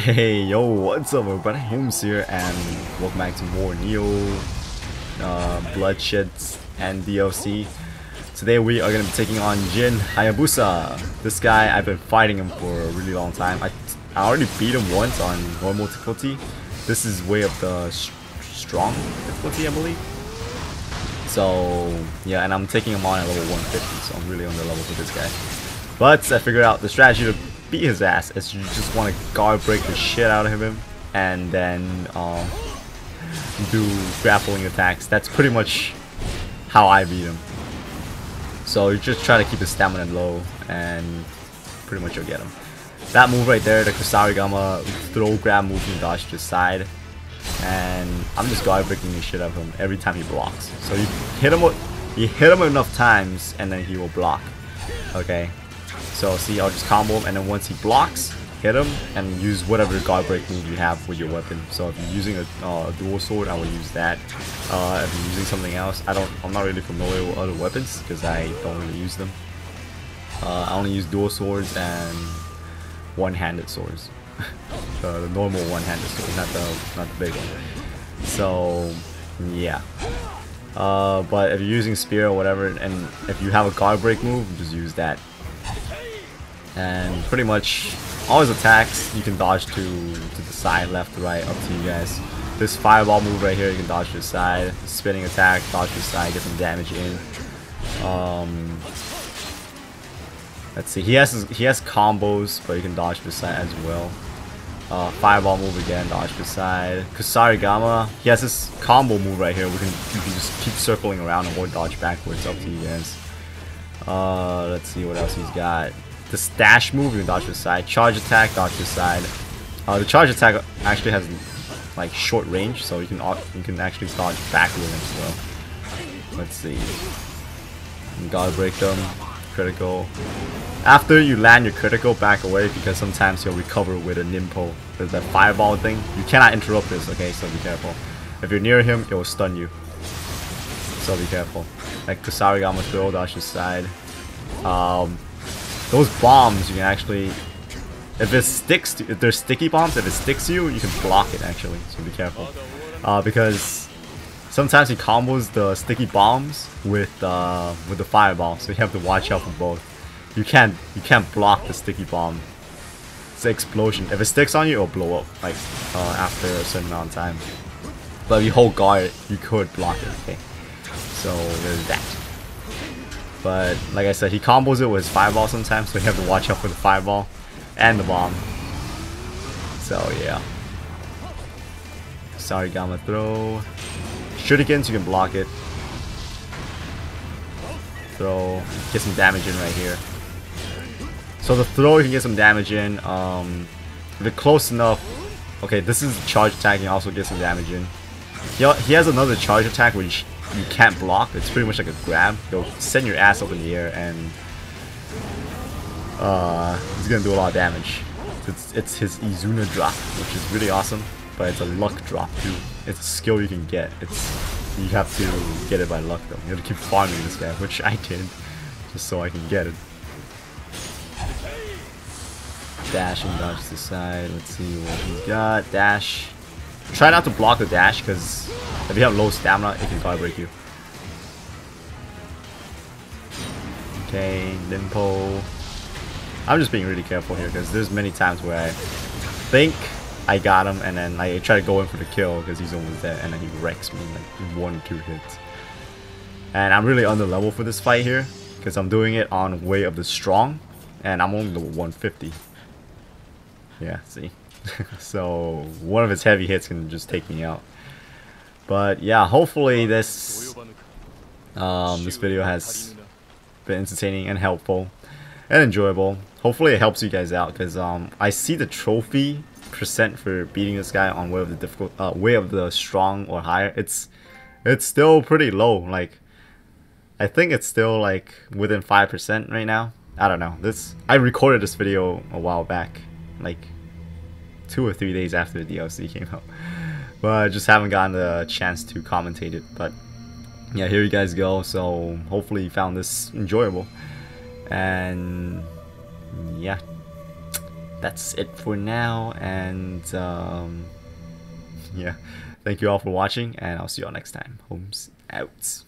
Hey yo, what's up everybody? Holmes here and welcome back to more Nioh uh, Bloodshed's End DLC. Today we are going to be taking on Jin Hayabusa. This guy, I've been fighting him for a really long time. I, I already beat him once on normal difficulty. This is way up the strong difficulty, I believe. So yeah, and I'm taking him on at level 150, so I'm really on the level for this guy. But I figured out the strategy to beat his ass as you just want to guard break the shit out of him and then um, do grappling attacks. That's pretty much how I beat him. So you just try to keep his stamina low and pretty much you'll get him. That move right there, the Kusarigama throw grab move and dodge to the side. And I'm just guard breaking the shit out of him every time he blocks. So you hit him with, you hit him enough times and then he will block. Okay. So see, I'll just combo him, and then once he blocks, hit him, and use whatever guard break move you have with your weapon. So if you're using a, uh, dual sword, I will use that. Uh, if you're using something else, I don't, I'm not really familiar with other weapons because I don't really use them. Uh, I only use dual swords and one-handed swords. the normal one-handed sword, not the not the big one. So yeah. Uh, but if you're using spear or whatever, and if you have a guard break move, just use that and pretty much all his attacks you can dodge to to the side, left, right, up to you guys. This fireball move right here, you can dodge to the side. Spinning attack, dodge to the side, get some damage in. Um, let's see, he has he has combos, but you can dodge to the side as well. Uh, fireball move again, dodge to the side. Kusarigama, he has this combo move right here. We can you can just keep circling around and or dodge backwards, up to you guys. Uh, let's see what else he's got. The stash move, you dodge to the side. Charge attack, dodge to the side. Uh, the charge attack actually has like short range, so you can you can actually dodge back backward as well. Let's see. You gotta break them. Critical. After you land your critical, back away because sometimes you'll recover with a Ninpo. There's that fireball thing. You cannot interrupt this, okay? So be careful. If you're near him, it will stun you. So be careful. Like Kusarigama throw, dodge to side. Um, those bombs you can actually if it sticks to, if there's sticky bombs if it sticks to you you can block it actually so be careful. Uh, because sometimes he combos the sticky bombs with uh, with the fireball so you have to watch out for both. You can't you can't block the sticky bomb. It's an explosion. If it sticks on you it'll blow up like uh, after a certain amount of time. But if you hold guard you could block it okay? So there's that but like I said, he combos it with his fireball sometimes, so you have to watch out for the fireball and the bomb. So yeah. Kusarigama throw. Shurikens, you can block it. Throw, get some damage in right here. So the throw, you can get some damage in. Um, if it's close enough. Okay, this is charge attack, you also get some damage in. He, he has another charge attack which you can't block. It's pretty much like a grab. You'll send your ass up in the air and uh, he's gonna do a lot of damage. It's, it's his Izuna drop, which is really awesome, but it's a luck drop too. It's a skill you can get. It's You have to get it by luck though. You have to keep farming this guy, which I did, just so I can get it. Dash and dodge to the side. Let's see what he's got. Dash. Try not to block the dash because if you have low stamina, it can guard break you. Okay, Ninpo. I'm just being really careful here because there's many times where I think I got him and then I try to go in for the kill because he's almost dead and then he wrecks me like one two hits. And I'm really under level for this fight here because I'm doing it on Way of the Strong and I'm only level 150. Yeah, see? so one of his heavy hits can just take me out. But yeah, hopefully this um, this video has been entertaining and helpful and enjoyable. Hopefully it helps you guys out because um, I see the trophy percent for beating this guy on way of the difficult uh, way of the strong or higher. It's it's still pretty low. Like I think it's still like within five percent right now. I don't know. This I recorded this video a while back, like two or three days after the DLC came out. But I just haven't gotten the chance to commentate it. But yeah, here you guys go. So hopefully you found this enjoyable. And yeah. that's it for now. And um, yeah, thank you all for watching, and I'll see you all next time. Holmes out.